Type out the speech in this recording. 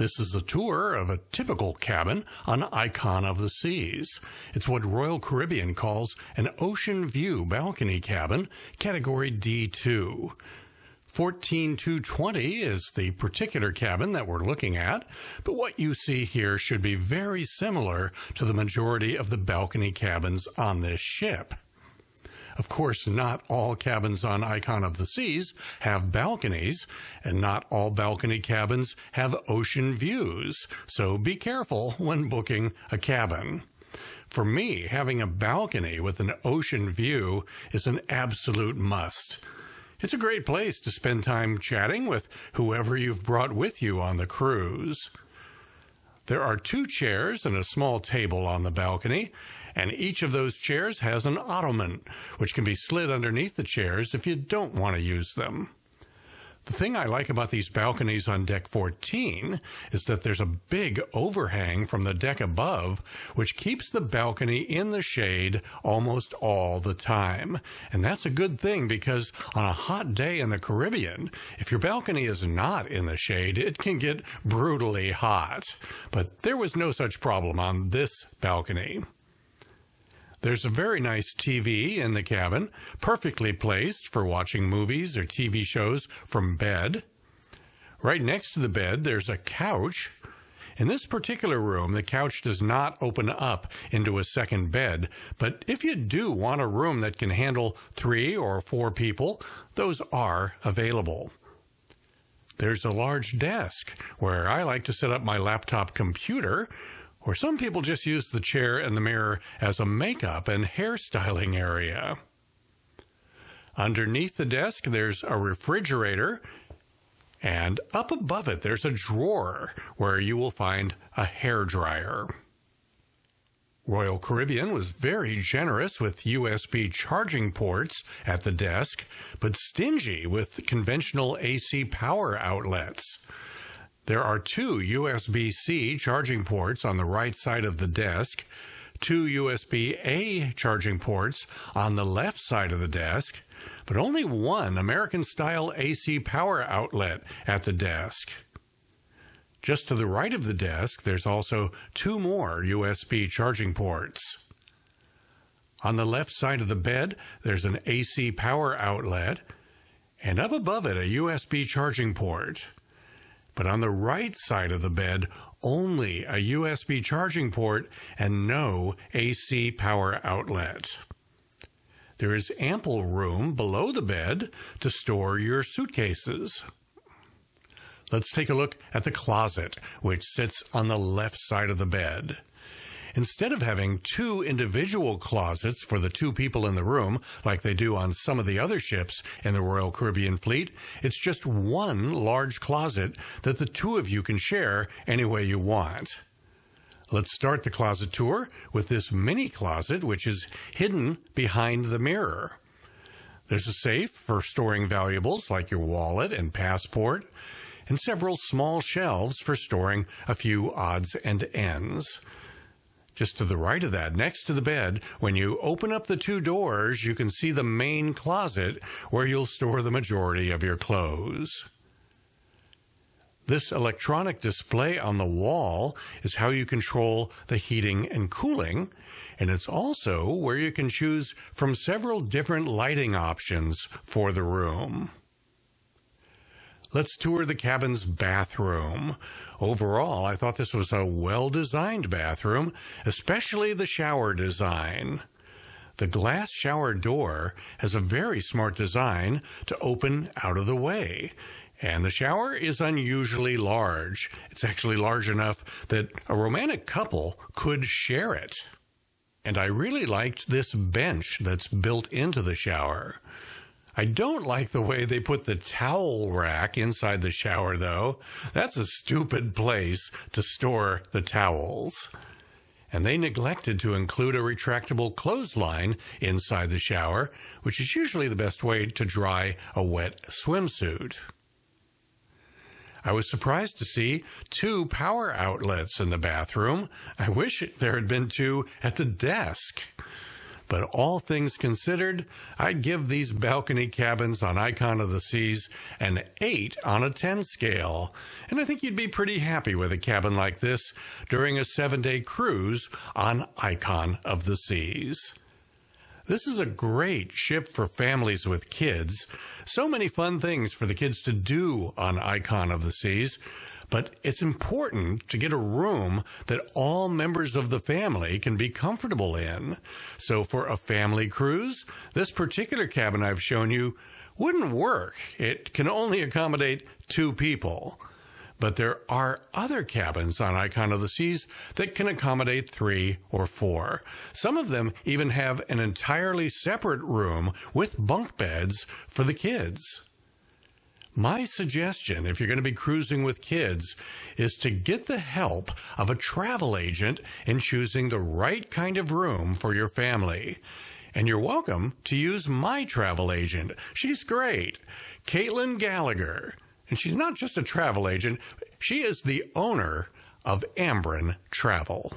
This is a tour of a typical cabin on Icon of the Seas. It's what Royal Caribbean calls an ocean view balcony cabin, category D2. 14220 is the particular cabin that we're looking at, but what you see here should be very similar to the majority of the balcony cabins on this ship. Of course, not all cabins on Icon of the Seas have balconies, and not all balcony cabins have ocean views, so be careful when booking a cabin. For me, having a balcony with an ocean view is an absolute must. It's a great place to spend time chatting with whoever you've brought with you on the cruise. There are two chairs and a small table on the balcony, and each of those chairs has an ottoman, which can be slid underneath the chairs if you don't want to use them. The thing I like about these balconies on deck 14 is that there's a big overhang from the deck above, which keeps the balcony in the shade almost all the time. And that's a good thing because on a hot day in the Caribbean, if your balcony is not in the shade, it can get brutally hot. But there was no such problem on this balcony. There's a very nice TV in the cabin, perfectly placed for watching movies or TV shows from bed. Right next to the bed, there's a couch. In this particular room, the couch does not open up into a second bed, but if you do want a room that can handle three or four people, those are available. There's a large desk where I like to set up my laptop computer or some people just use the chair and the mirror as a makeup and hairstyling area. Underneath the desk, there's a refrigerator, and up above it, there's a drawer where you will find a hair dryer. Royal Caribbean was very generous with USB charging ports at the desk, but stingy with conventional AC power outlets. There are two USB C charging ports on the right side of the desk, two USB A charging ports on the left side of the desk, but only one American style AC power outlet at the desk. Just to the right of the desk, there's also two more USB charging ports. On the left side of the bed, there's an AC power outlet, and up above it, a USB charging port. But on the right side of the bed, only a USB charging port and no AC power outlet. There is ample room below the bed to store your suitcases. Let's take a look at the closet, which sits on the left side of the bed. Instead of having two individual closets for the two people in the room, like they do on some of the other ships in the Royal Caribbean fleet, it's just one large closet that the two of you can share any way you want. Let's start the closet tour with this mini closet, which is hidden behind the mirror. There's a safe for storing valuables like your wallet and passport, and several small shelves for storing a few odds and ends. Just to the right of that, next to the bed, when you open up the two doors, you can see the main closet where you'll store the majority of your clothes. This electronic display on the wall is how you control the heating and cooling, and it's also where you can choose from several different lighting options for the room. Let's tour the cabin's bathroom. Overall, I thought this was a well designed bathroom, especially the shower design. The glass shower door has a very smart design to open out of the way. And the shower is unusually large. It's actually large enough that a romantic couple could share it. And I really liked this bench that's built into the shower. I don't like the way they put the towel rack inside the shower, though. That's a stupid place to store the towels. And they neglected to include a retractable clothesline inside the shower, which is usually the best way to dry a wet swimsuit. I was surprised to see two power outlets in the bathroom. I wish there had been two at the desk. But all things considered, I'd give these balcony cabins on Icon of the Seas an 8 on a 10 scale. And I think you'd be pretty happy with a cabin like this during a seven day cruise on Icon of the Seas. This is a great ship for families with kids. So many fun things for the kids to do on Icon of the Seas. But it's important to get a room that all members of the family can be comfortable in. So for a family cruise, this particular cabin I've shown you wouldn't work. It can only accommodate two people. But there are other cabins on Icon of the Seas that can accommodate three or four. Some of them even have an entirely separate room with bunk beds for the kids. My suggestion, if you're going to be cruising with kids, is to get the help of a travel agent in choosing the right kind of room for your family. And you're welcome to use my travel agent. She's great. Caitlin Gallagher. And she's not just a travel agent, she is the owner of Ambren Travel.